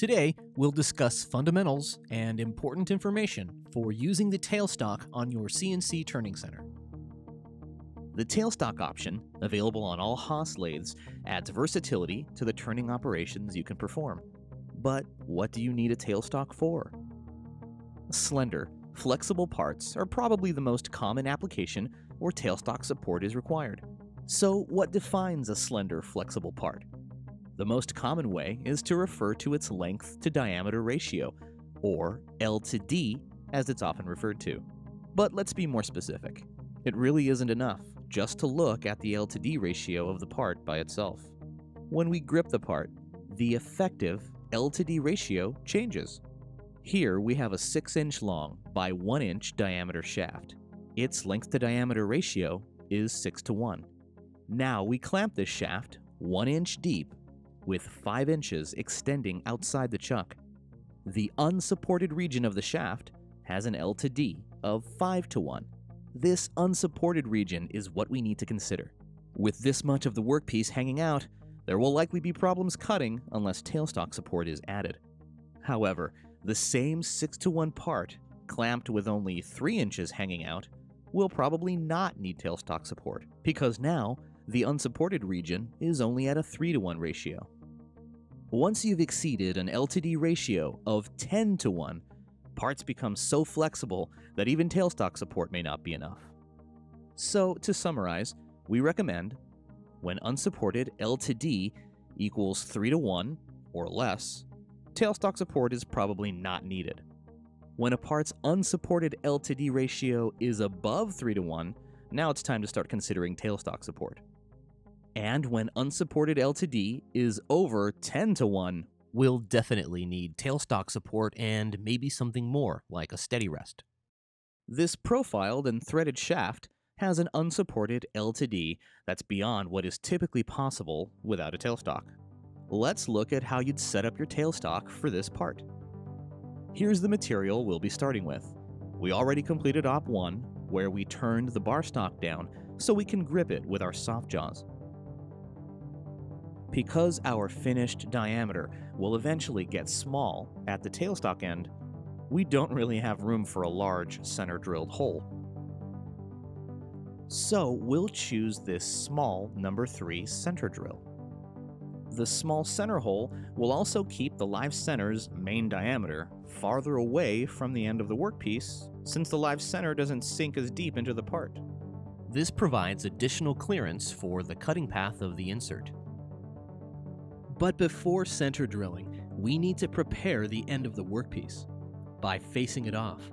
Today, we'll discuss fundamentals and important information for using the tailstock on your CNC turning center. The tailstock option, available on all Haas lathes, adds versatility to the turning operations you can perform. But what do you need a tailstock for? Slender, flexible parts are probably the most common application where tailstock support is required. So, what defines a slender, flexible part? The most common way is to refer to its length to diameter ratio, or L to D as it's often referred to. But let's be more specific. It really isn't enough just to look at the L to D ratio of the part by itself. When we grip the part, the effective L to D ratio changes. Here we have a 6 inch long by 1 inch diameter shaft. Its length to diameter ratio is 6 to 1. Now we clamp this shaft 1 inch deep with 5 inches extending outside the chuck. The unsupported region of the shaft has an L to D of 5 to 1. This unsupported region is what we need to consider. With this much of the workpiece hanging out, there will likely be problems cutting unless tailstock support is added. However, the same 6 to 1 part, clamped with only 3 inches hanging out, will probably not need tailstock support, because now the unsupported region is only at a 3 to 1 ratio. Once you've exceeded an LTD ratio of 10 to 1, parts become so flexible that even tailstock support may not be enough. So, to summarize, we recommend when unsupported L to D equals 3 to 1 or less, tailstock support is probably not needed. When a part's unsupported L to D ratio is above 3 to 1, now it's time to start considering tailstock support. And when unsupported LTD is over 10 to 1, we'll definitely need tailstock support and maybe something more, like a steady rest. This profiled and threaded shaft has an unsupported LTD that's beyond what is typically possible without a tailstock. Let's look at how you'd set up your tailstock for this part. Here's the material we'll be starting with. We already completed Op 1, where we turned the bar stock down so we can grip it with our soft jaws. Because our finished diameter will eventually get small at the tailstock end, we don't really have room for a large center drilled hole. So we'll choose this small number 3 center drill. The small center hole will also keep the live center's main diameter farther away from the end of the workpiece since the live center doesn't sink as deep into the part. This provides additional clearance for the cutting path of the insert. But before center drilling, we need to prepare the end of the workpiece by facing it off.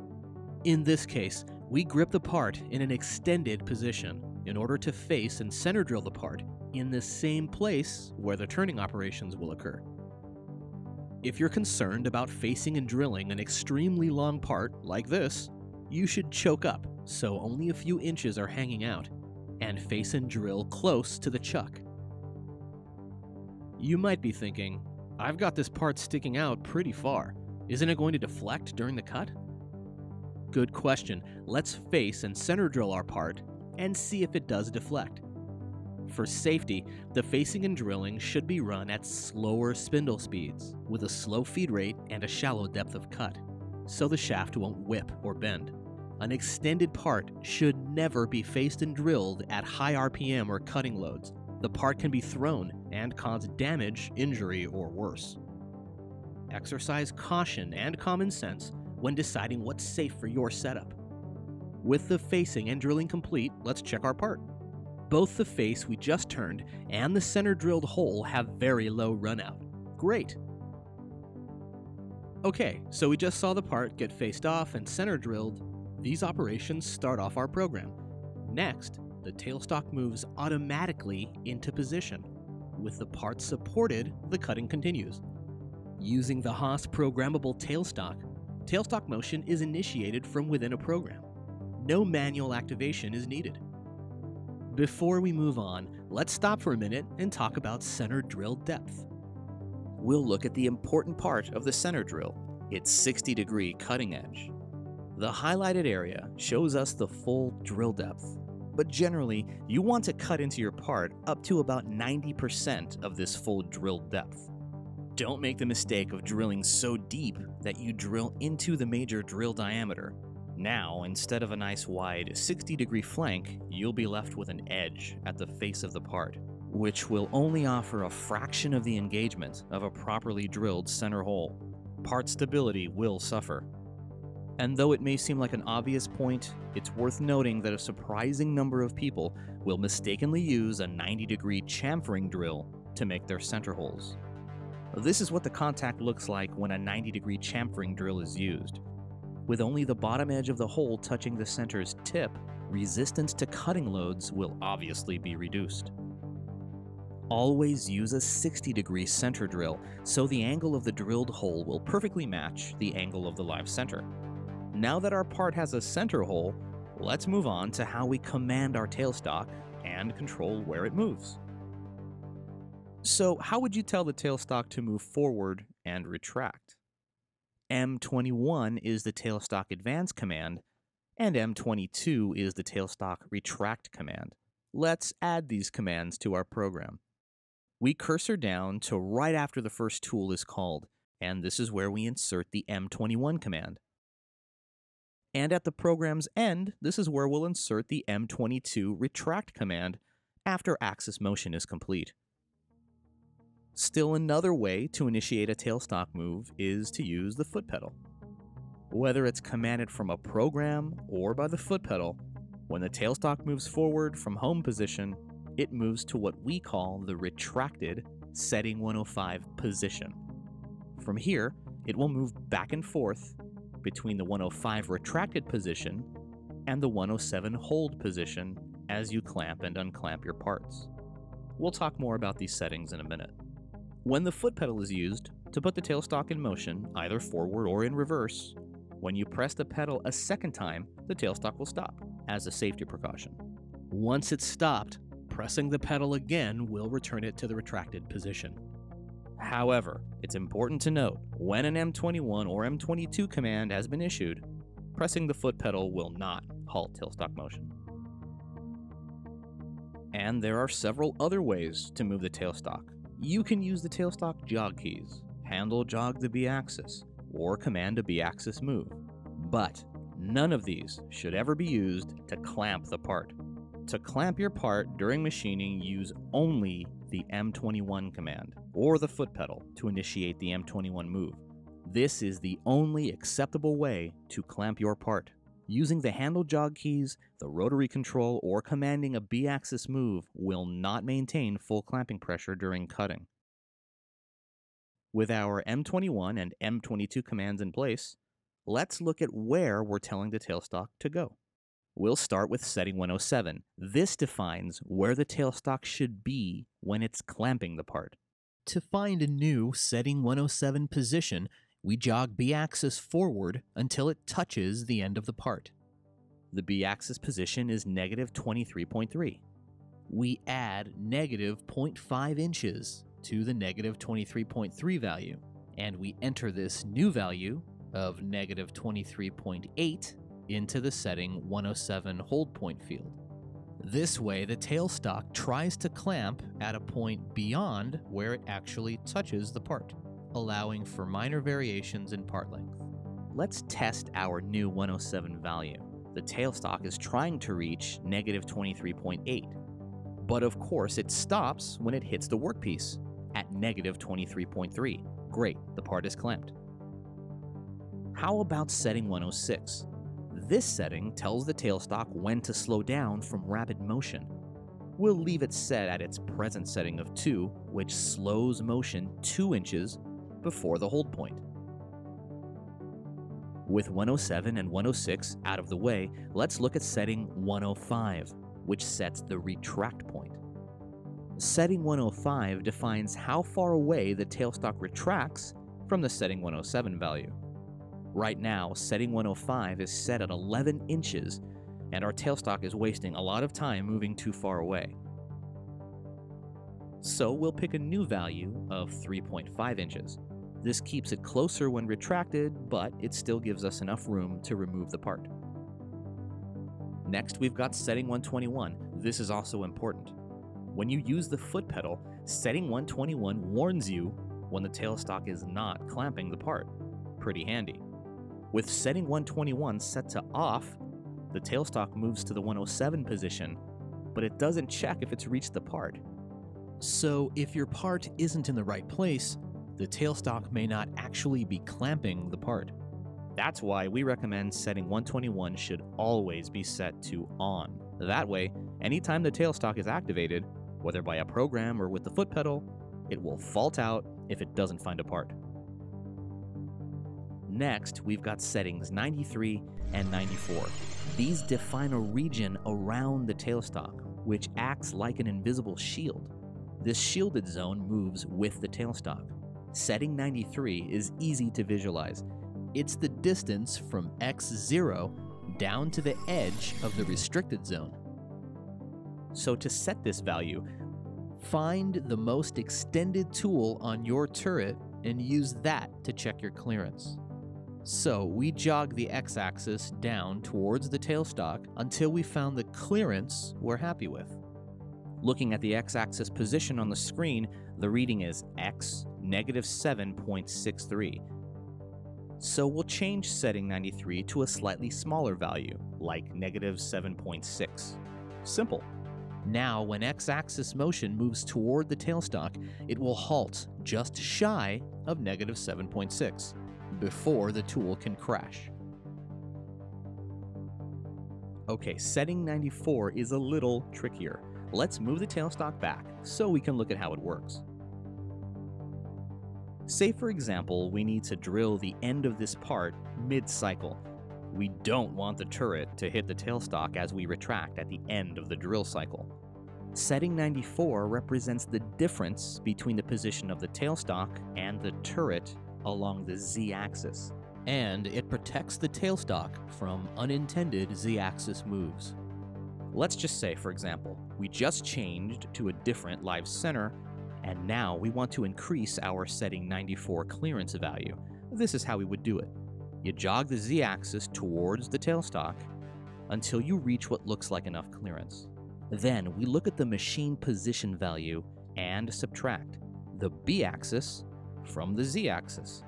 In this case, we grip the part in an extended position in order to face and center drill the part in the same place where the turning operations will occur. If you're concerned about facing and drilling an extremely long part like this, you should choke up so only a few inches are hanging out, and face and drill close to the chuck. You might be thinking, I've got this part sticking out pretty far. Isn't it going to deflect during the cut? Good question. Let's face and center drill our part and see if it does deflect. For safety, the facing and drilling should be run at slower spindle speeds, with a slow feed rate and a shallow depth of cut, so the shaft won't whip or bend. An extended part should never be faced and drilled at high RPM or cutting loads, the part can be thrown and cause damage, injury, or worse. Exercise caution and common sense when deciding what's safe for your setup. With the facing and drilling complete, let's check our part. Both the face we just turned and the center drilled hole have very low runout. Great! Okay, so we just saw the part get faced off and center drilled. These operations start off our program. Next, the tailstock moves automatically into position. With the part supported, the cutting continues. Using the Haas programmable tailstock, tailstock motion is initiated from within a program. No manual activation is needed. Before we move on, let's stop for a minute and talk about center drill depth. We'll look at the important part of the center drill, its 60 degree cutting edge. The highlighted area shows us the full drill depth, but generally, you want to cut into your part up to about 90% of this full drill depth. Don't make the mistake of drilling so deep that you drill into the major drill diameter. Now, instead of a nice wide 60 degree flank, you'll be left with an edge at the face of the part, which will only offer a fraction of the engagement of a properly drilled center hole. Part stability will suffer. And though it may seem like an obvious point, it's worth noting that a surprising number of people will mistakenly use a 90 degree chamfering drill to make their center holes. This is what the contact looks like when a 90 degree chamfering drill is used. With only the bottom edge of the hole touching the center's tip, resistance to cutting loads will obviously be reduced. Always use a 60 degree center drill so the angle of the drilled hole will perfectly match the angle of the live center. Now that our part has a center hole, let's move on to how we command our tailstock and control where it moves. So, how would you tell the tailstock to move forward and retract? M21 is the tailstock advance command, and M22 is the tailstock retract command. Let's add these commands to our program. We cursor down to right after the first tool is called, and this is where we insert the M21 command. And at the program's end, this is where we'll insert the M22 retract command after axis motion is complete. Still another way to initiate a tailstock move is to use the foot pedal. Whether it's commanded from a program or by the foot pedal, when the tailstock moves forward from home position, it moves to what we call the retracted setting 105 position. From here, it will move back and forth between the 105 retracted position and the 107 hold position as you clamp and unclamp your parts. We'll talk more about these settings in a minute. When the foot pedal is used to put the tailstock in motion, either forward or in reverse, when you press the pedal a second time, the tailstock will stop, as a safety precaution. Once it's stopped, pressing the pedal again will return it to the retracted position. However, it's important to note when an M21 or M22 command has been issued, pressing the foot pedal will not halt tailstock motion. And there are several other ways to move the tailstock, you can use the tailstock jog keys, handle jog the B axis, or command a B axis move. But none of these should ever be used to clamp the part. To clamp your part during machining, use only the M21 command or the foot pedal to initiate the M21 move. This is the only acceptable way to clamp your part. Using the handle jog keys, the rotary control, or commanding a B-axis move will not maintain full clamping pressure during cutting. With our M21 and M22 commands in place, let's look at where we're telling the tailstock to go. We'll start with setting 107. This defines where the tailstock should be when it's clamping the part. To find a new setting 107 position, we jog B-axis forward until it touches the end of the part. The B-axis position is negative 23.3. We add negative 0.5 inches to the negative 23.3 value, and we enter this new value of negative 23.8 into the setting 107 hold point field. This way, the tailstock tries to clamp at a point beyond where it actually touches the part allowing for minor variations in part length. Let's test our new 107 value. The tailstock is trying to reach negative 23.8, but of course it stops when it hits the workpiece at negative 23.3. Great, the part is clamped. How about setting 106? This setting tells the tailstock when to slow down from rapid motion. We'll leave it set at its present setting of 2, which slows motion 2 inches before the hold point. With 107 and 106 out of the way, let's look at setting 105, which sets the retract point. Setting 105 defines how far away the tailstock retracts from the setting 107 value. Right now, setting 105 is set at 11 inches, and our tailstock is wasting a lot of time moving too far away. So we'll pick a new value of 3.5 inches. This keeps it closer when retracted, but it still gives us enough room to remove the part. Next, we've got setting 121. This is also important. When you use the foot pedal, setting 121 warns you when the tailstock is not clamping the part. Pretty handy. With setting 121 set to off, the tailstock moves to the 107 position, but it doesn't check if it's reached the part. So if your part isn't in the right place, the tailstock may not actually be clamping the part. That's why we recommend setting 121 should always be set to on. That way, anytime the tailstock is activated, whether by a program or with the foot pedal, it will fault out if it doesn't find a part. Next, we've got settings 93 and 94. These define a region around the tailstock, which acts like an invisible shield. This shielded zone moves with the tailstock. Setting 93 is easy to visualize. It's the distance from x0 down to the edge of the restricted zone. So to set this value, find the most extended tool on your turret and use that to check your clearance. So we jog the x-axis down towards the tailstock until we found the clearance we're happy with. Looking at the x-axis position on the screen, the reading is x negative 7.63. So we'll change setting 93 to a slightly smaller value, like negative 7.6. Simple. Now, when x-axis motion moves toward the tailstock, it will halt just shy of negative 7.6 before the tool can crash. Okay, setting 94 is a little trickier. Let's move the tailstock back so we can look at how it works. Say for example, we need to drill the end of this part mid-cycle. We don't want the turret to hit the tailstock as we retract at the end of the drill cycle. Setting 94 represents the difference between the position of the tailstock and the turret along the z-axis, and it protects the tailstock from unintended z-axis moves. Let's just say, for example, we just changed to a different live center, and now we want to increase our setting 94 clearance value. This is how we would do it. You jog the z-axis towards the tailstock until you reach what looks like enough clearance. Then we look at the machine position value and subtract the b-axis from the z-axis.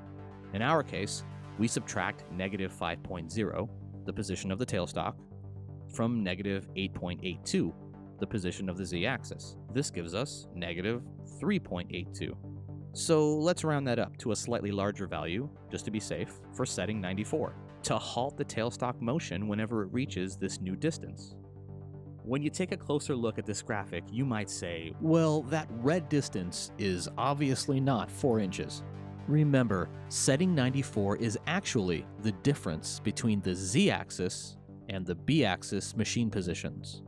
In our case, we subtract negative 5.0, the position of the tailstock, from negative 8.82, the position of the z-axis. This gives us negative 3.82. So let's round that up to a slightly larger value, just to be safe, for setting 94, to halt the tailstock motion whenever it reaches this new distance. When you take a closer look at this graphic, you might say, well, that red distance is obviously not 4 inches. Remember, setting 94 is actually the difference between the z-axis and the b-axis machine positions.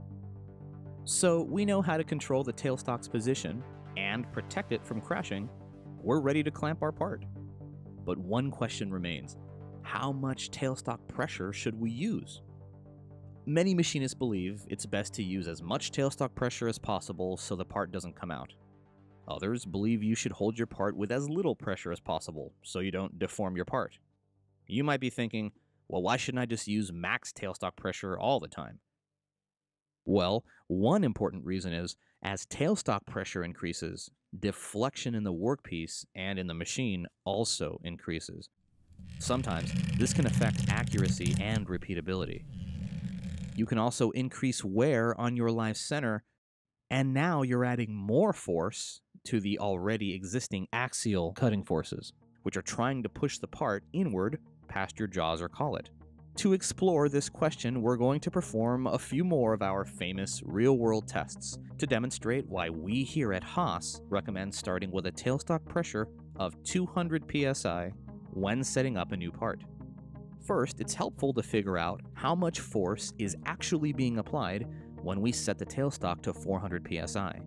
So we know how to control the tailstock's position and protect it from crashing. We're ready to clamp our part. But one question remains. How much tailstock pressure should we use? Many machinists believe it's best to use as much tailstock pressure as possible so the part doesn't come out. Others believe you should hold your part with as little pressure as possible so you don't deform your part. You might be thinking, well, why shouldn't I just use max tailstock pressure all the time? Well, one important reason is as tailstock pressure increases, deflection in the workpiece and in the machine also increases. Sometimes this can affect accuracy and repeatability. You can also increase wear on your live center, and now you're adding more force to the already existing axial cutting forces, which are trying to push the part inward past your jaws or collet. To explore this question, we're going to perform a few more of our famous real world tests to demonstrate why we here at Haas recommend starting with a tailstock pressure of 200 psi when setting up a new part. First, it's helpful to figure out how much force is actually being applied when we set the tailstock to 400 psi.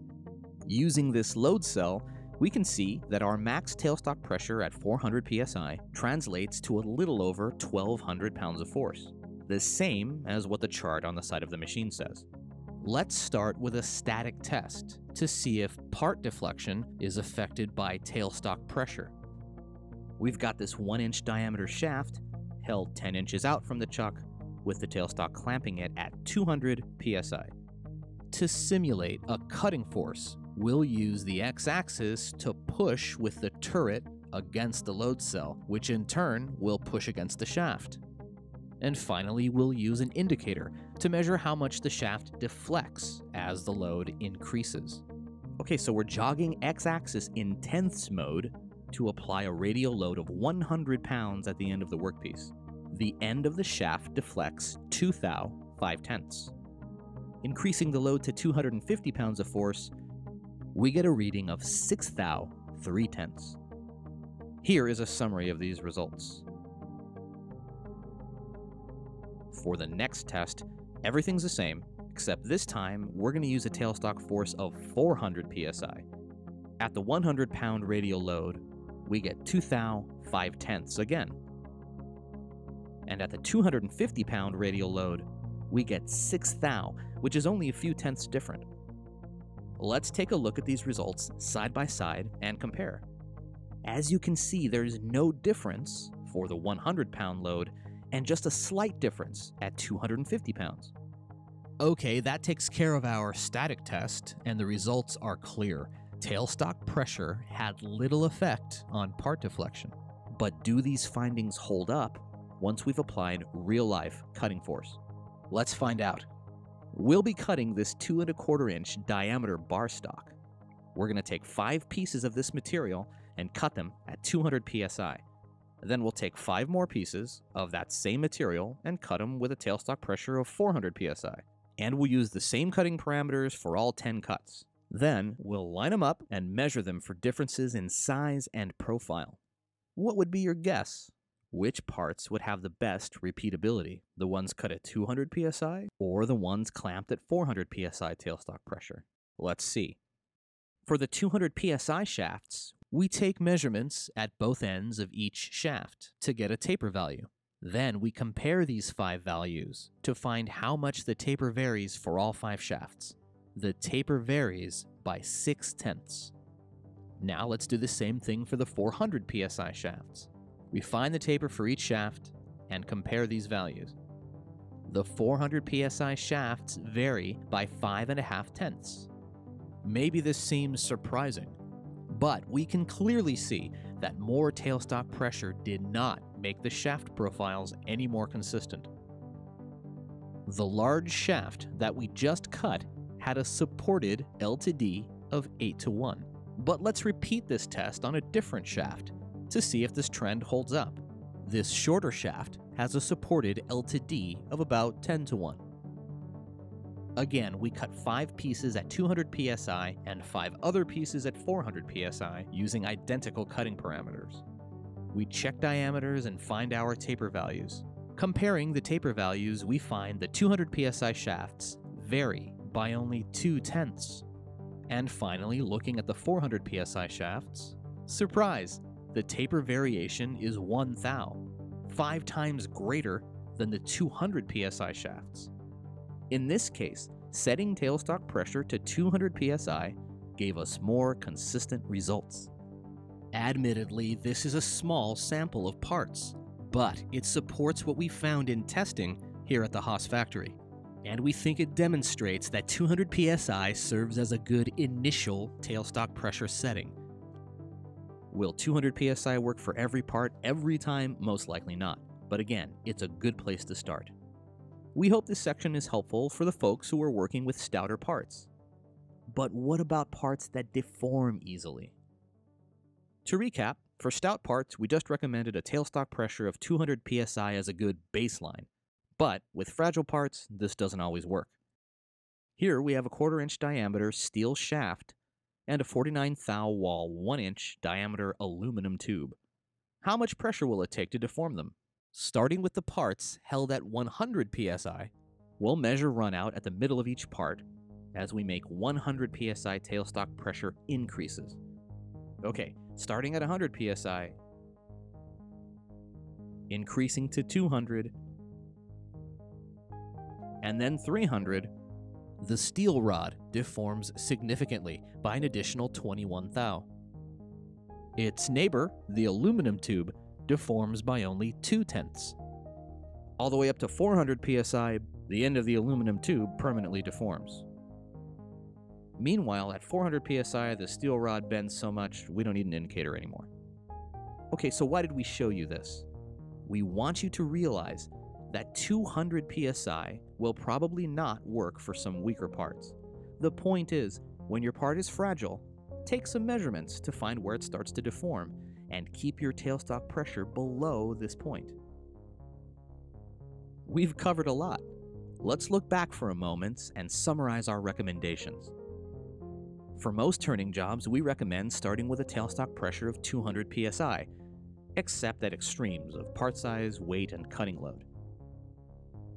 Using this load cell, we can see that our max tailstock pressure at 400 psi translates to a little over 1200 pounds of force, the same as what the chart on the side of the machine says. Let's start with a static test to see if part deflection is affected by tailstock pressure. We've got this 1 inch diameter shaft held 10 inches out from the chuck with the tailstock clamping it at 200 psi. To simulate a cutting force We'll use the x-axis to push with the turret against the load cell, which in turn will push against the shaft. And finally, we'll use an indicator to measure how much the shaft deflects as the load increases. Okay, so we're jogging x-axis in tenths mode to apply a radial load of 100 pounds at the end of the workpiece. The end of the shaft deflects 2 thou 5 tenths. Increasing the load to 250 pounds of force, we get a reading of 6 thou 3 tenths. Here is a summary of these results. For the next test, everything's the same, except this time we're going to use a tailstock force of 400 psi. At the 100 pound radial load, we get 2 thou 5 tenths again. And at the 250 pound radial load, we get 6 thou, which is only a few tenths different. Let's take a look at these results side by side and compare. As you can see, there's no difference for the 100 pound load and just a slight difference at 250 pounds. Okay, that takes care of our static test, and the results are clear. Tailstock pressure had little effect on part deflection. But do these findings hold up once we've applied real life cutting force? Let's find out. We'll be cutting this two and a quarter inch diameter bar stock. We're going to take five pieces of this material and cut them at 200 psi. Then we'll take five more pieces of that same material and cut them with a tailstock pressure of 400 psi. And we'll use the same cutting parameters for all 10 cuts. Then we'll line them up and measure them for differences in size and profile. What would be your guess? Which parts would have the best repeatability? The ones cut at 200 psi or the ones clamped at 400 psi tailstock pressure? Let's see. For the 200 psi shafts, we take measurements at both ends of each shaft to get a taper value. Then we compare these five values to find how much the taper varies for all five shafts. The taper varies by 6 tenths. Now let's do the same thing for the 400 psi shafts. We find the taper for each shaft and compare these values. The 400 psi shafts vary by 5.5 tenths. Maybe this seems surprising, but we can clearly see that more tailstock pressure did not make the shaft profiles any more consistent. The large shaft that we just cut had a supported L to D of 8 to 1. But let's repeat this test on a different shaft to see if this trend holds up. This shorter shaft has a supported L to D of about 10 to 1. Again, we cut 5 pieces at 200 psi and 5 other pieces at 400 psi using identical cutting parameters. We check diameters and find our taper values. Comparing the taper values, we find the 200 psi shafts vary by only 2 tenths. And finally, looking at the 400 psi shafts, surprise, the taper variation is 1 thou, 5 times greater than the 200 psi shafts. In this case, setting tailstock pressure to 200 psi gave us more consistent results. Admittedly, this is a small sample of parts, but it supports what we found in testing here at the Haas factory. And we think it demonstrates that 200 psi serves as a good initial tailstock pressure setting. Will 200 psi work for every part every time? Most likely not. But again, it's a good place to start. We hope this section is helpful for the folks who are working with stouter parts. But what about parts that deform easily? To recap, for stout parts, we just recommended a tailstock pressure of 200 psi as a good baseline. But with fragile parts, this doesn't always work. Here we have a quarter inch diameter steel shaft and a 49 thou wall 1 inch diameter aluminum tube. How much pressure will it take to deform them? Starting with the parts held at 100 psi, we'll measure runout at the middle of each part as we make 100 psi tailstock pressure increases. Okay, starting at 100 psi, increasing to 200, and then 300, the steel rod deforms significantly by an additional 21 thou. Its neighbor, the aluminum tube, deforms by only 2 tenths. All the way up to 400 psi, the end of the aluminum tube permanently deforms. Meanwhile, at 400 psi, the steel rod bends so much we don't need an indicator anymore. Okay, so why did we show you this? We want you to realize that 200 psi will probably not work for some weaker parts. The point is, when your part is fragile, take some measurements to find where it starts to deform and keep your tailstock pressure below this point. We've covered a lot. Let's look back for a moment and summarize our recommendations. For most turning jobs, we recommend starting with a tailstock pressure of 200 psi, except at extremes of part size, weight, and cutting load.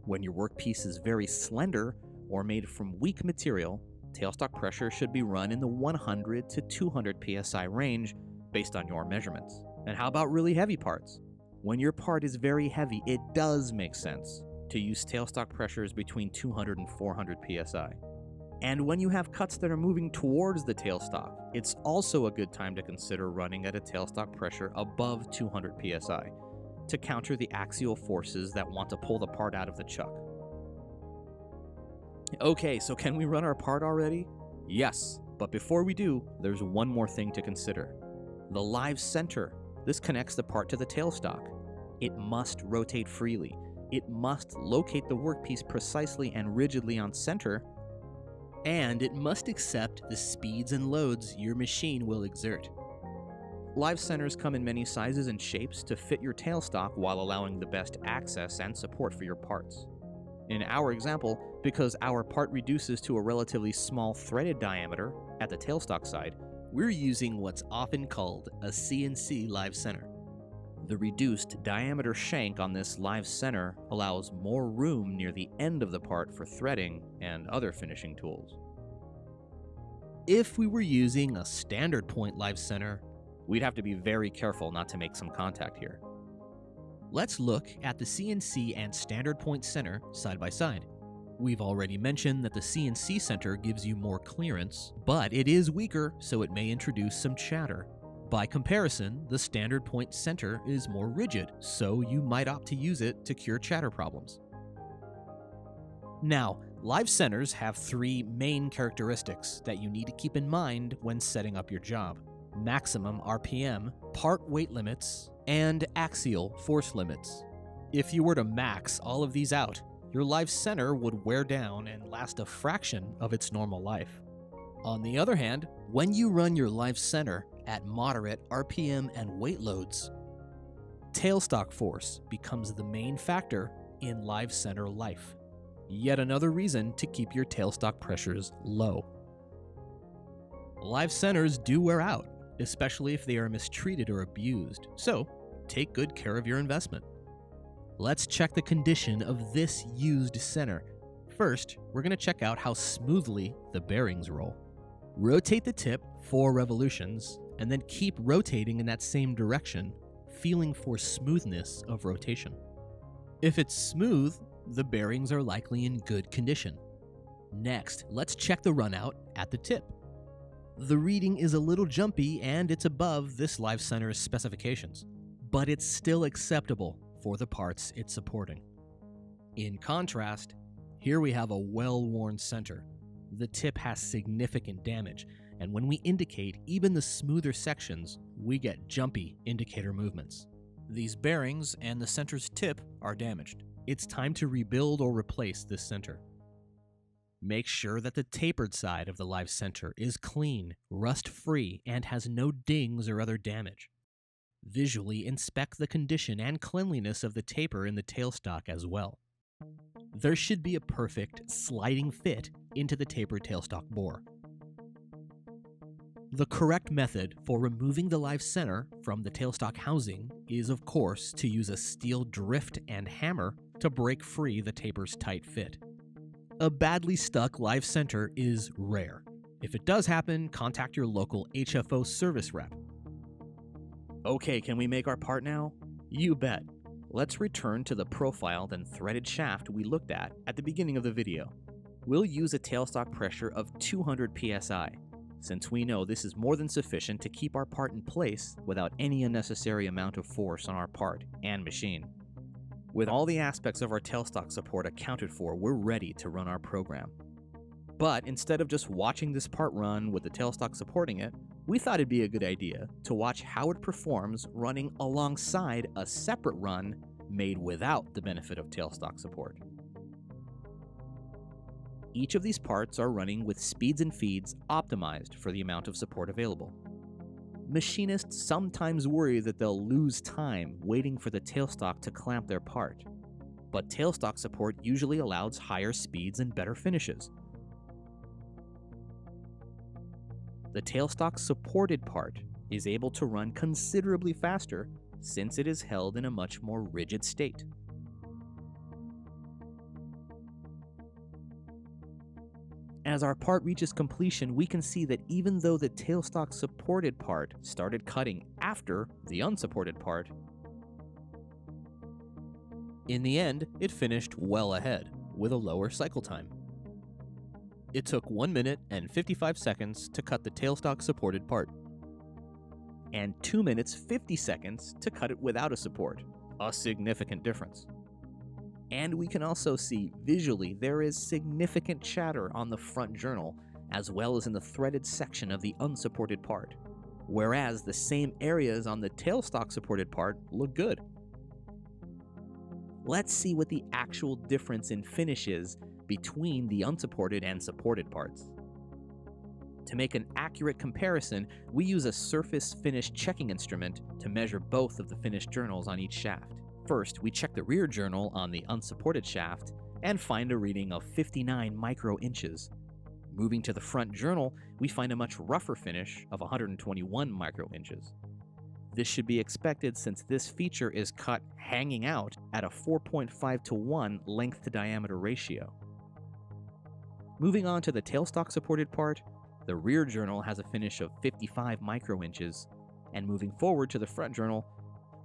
When your workpiece is very slender or made from weak material, tailstock pressure should be run in the 100 to 200 psi range based on your measurements. And how about really heavy parts? When your part is very heavy, it does make sense to use tailstock pressures between 200 and 400 psi. And when you have cuts that are moving towards the tailstock, it's also a good time to consider running at a tailstock pressure above 200 psi to counter the axial forces that want to pull the part out of the chuck. Okay, so can we run our part already? Yes, but before we do, there's one more thing to consider. The live center. This connects the part to the tailstock. It must rotate freely. It must locate the workpiece precisely and rigidly on center, and it must accept the speeds and loads your machine will exert. Live centers come in many sizes and shapes to fit your tailstock while allowing the best access and support for your parts. In our example, because our part reduces to a relatively small threaded diameter at the tailstock side, we're using what's often called a CNC live center. The reduced diameter shank on this live center allows more room near the end of the part for threading and other finishing tools. If we were using a standard point live center, we'd have to be very careful not to make some contact here. Let's look at the CNC and standard point center side by side. We've already mentioned that the CNC center gives you more clearance, but it is weaker, so it may introduce some chatter. By comparison, the standard point center is more rigid, so you might opt to use it to cure chatter problems. Now, live centers have three main characteristics that you need to keep in mind when setting up your job maximum RPM, part weight limits, and axial force limits. If you were to max all of these out, your live center would wear down and last a fraction of its normal life. On the other hand, when you run your live center at moderate RPM and weight loads, tailstock force becomes the main factor in live center life. Yet another reason to keep your tailstock pressures low. Live centers do wear out, especially if they are mistreated or abused, so take good care of your investment. Let's check the condition of this used center. First, we're going to check out how smoothly the bearings roll. Rotate the tip four revolutions, and then keep rotating in that same direction, feeling for smoothness of rotation. If it's smooth, the bearings are likely in good condition. Next, let's check the runout at the tip. The reading is a little jumpy and it's above this live center's specifications, but it's still acceptable for the parts it's supporting. In contrast, here we have a well worn center. The tip has significant damage, and when we indicate even the smoother sections, we get jumpy indicator movements. These bearings and the center's tip are damaged. It's time to rebuild or replace this center. Make sure that the tapered side of the live center is clean, rust free, and has no dings or other damage. Visually inspect the condition and cleanliness of the taper in the tailstock as well. There should be a perfect sliding fit into the tapered tailstock bore. The correct method for removing the live center from the tailstock housing is, of course, to use a steel drift and hammer to break free the taper's tight fit. A badly stuck live center is rare. If it does happen, contact your local HFO service rep. Okay, can we make our part now? You bet. Let's return to the profiled and threaded shaft we looked at at the beginning of the video. We'll use a tailstock pressure of 200 psi, since we know this is more than sufficient to keep our part in place without any unnecessary amount of force on our part and machine. With all the aspects of our tailstock support accounted for, we're ready to run our program. But instead of just watching this part run with the tailstock supporting it, we thought it'd be a good idea to watch how it performs running alongside a separate run made without the benefit of tailstock support. Each of these parts are running with speeds and feeds optimized for the amount of support available. Machinists sometimes worry that they'll lose time waiting for the tailstock to clamp their part, but tailstock support usually allows higher speeds and better finishes. The tailstock supported part is able to run considerably faster since it is held in a much more rigid state. As our part reaches completion, we can see that even though the tailstock supported part started cutting after the unsupported part, in the end, it finished well ahead, with a lower cycle time. It took 1 minute and 55 seconds to cut the tailstock supported part, and 2 minutes 50 seconds to cut it without a support, a significant difference. And we can also see visually there is significant chatter on the front journal as well as in the threaded section of the unsupported part, whereas the same areas on the tailstock supported part look good. Let's see what the actual difference in finish is between the unsupported and supported parts. To make an accurate comparison, we use a surface finish checking instrument to measure both of the finished journals on each shaft. First, we check the rear journal on the unsupported shaft and find a reading of 59 micro inches. Moving to the front journal, we find a much rougher finish of 121 micro inches. This should be expected since this feature is cut hanging out at a 4.5 to 1 length to diameter ratio. Moving on to the tailstock supported part, the rear journal has a finish of 55 micro inches, and moving forward to the front journal,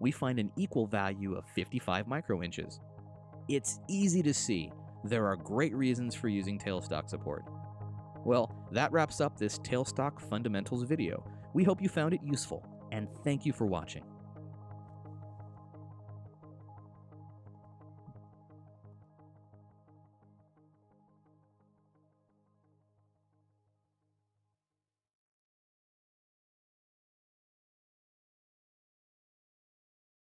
we find an equal value of 55 microinches. It's easy to see there are great reasons for using tailstock support. Well, that wraps up this tailstock fundamentals video. We hope you found it useful, and thank you for watching.